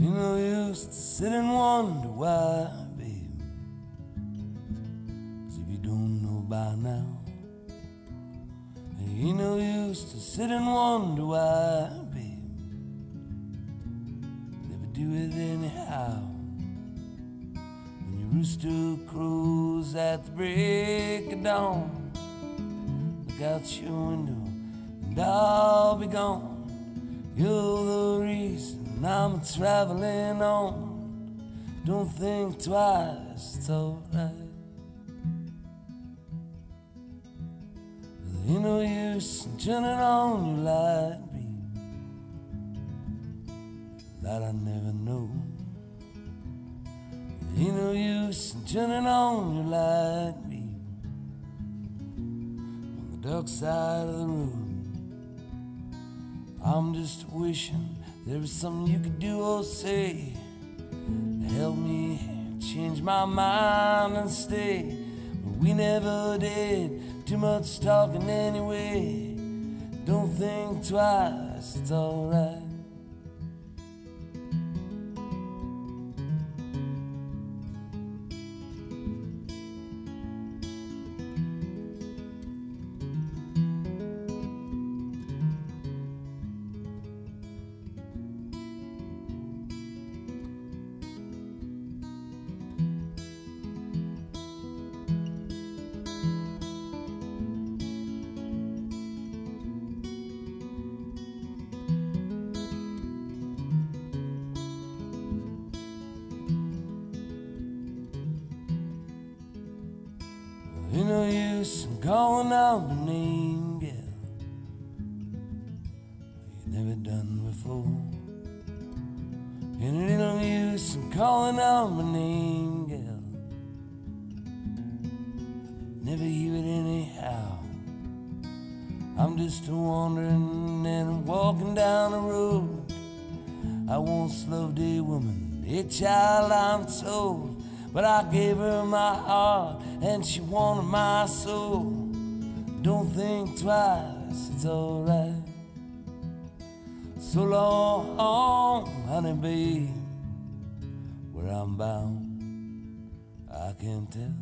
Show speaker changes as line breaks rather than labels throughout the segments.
You know, you used to sit and wonder why, babe. As if you don't know by now. You know, you used to sit and wonder why, babe. Never do it anyhow. When your rooster crows at the break of dawn, look out your window and I'll be gone. You're the reason I'm traveling on. Don't think twice, it's alright. Ain't no use in turning on your light, babe. That I never know. Ain't no use in turning on your light, babe. On the dark side of the room. I'm just wishing there was something you could do or say to help me change my mind and stay. But we never did too much talking anyway. Don't think twice, it's alright. Ain't no use in calling out my name, girl. You never done before. And it ain't no use in calling out my name, girl. Never hear it anyhow. I'm just a wandering and walking down the road. I once loved a woman, a child I'm told. But I gave her my heart and she wanted my soul. Don't think twice, it's alright. So long, honey, babe, where I'm bound, I can't tell.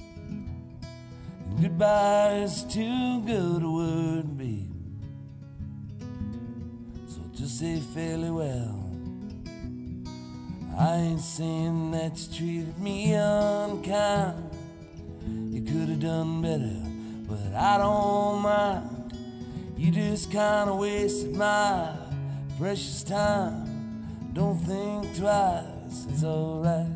And goodbye is too good a word, babe. So just say fairly well. I ain't saying that you treated me unkind. You could have done better, but I don't mind. You just kinda wasted my precious time. Don't think twice, it's alright.